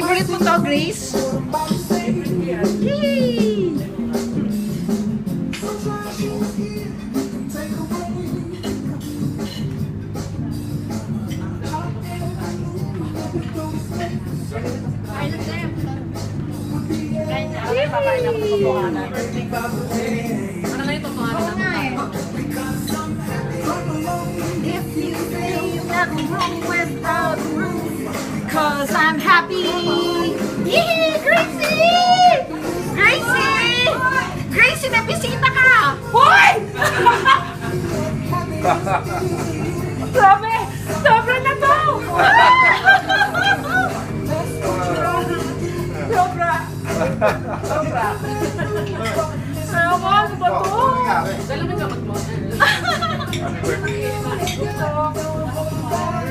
Favorite mo to, Grace? Yay! Papakain ako ng totohanan. Ano na yung totohanan? If you say wrong without room, cause I'm happy. Yee! Gracie! Gracie! Gracie, may bisita ka! Hoy! Grabe! Sobra na mo.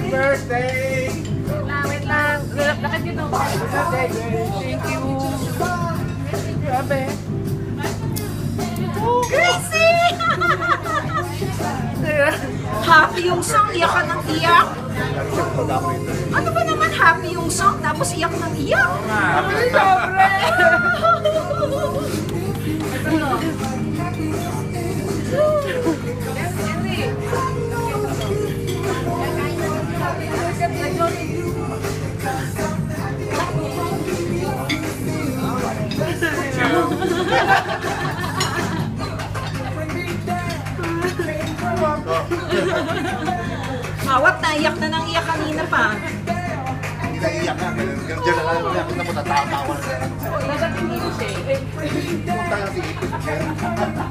birthday! Thank you. Grabe. Gracie! happy yung song, iyak ka ng iyak. Ano ba naman happy yung song, tapos iyak ng iyak? Ay, Sobre! Hawak, naiyak na nang iyak kanina pa. Hindi na iyak na. Dyan na lang. Ako na mo tatatawa na. Nasa tingin siya eh. Punta na si Ipit.